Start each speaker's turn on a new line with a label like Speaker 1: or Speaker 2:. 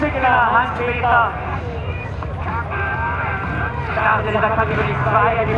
Speaker 1: Zickler, Hans-Peter. Startet in der Kategorie 2 die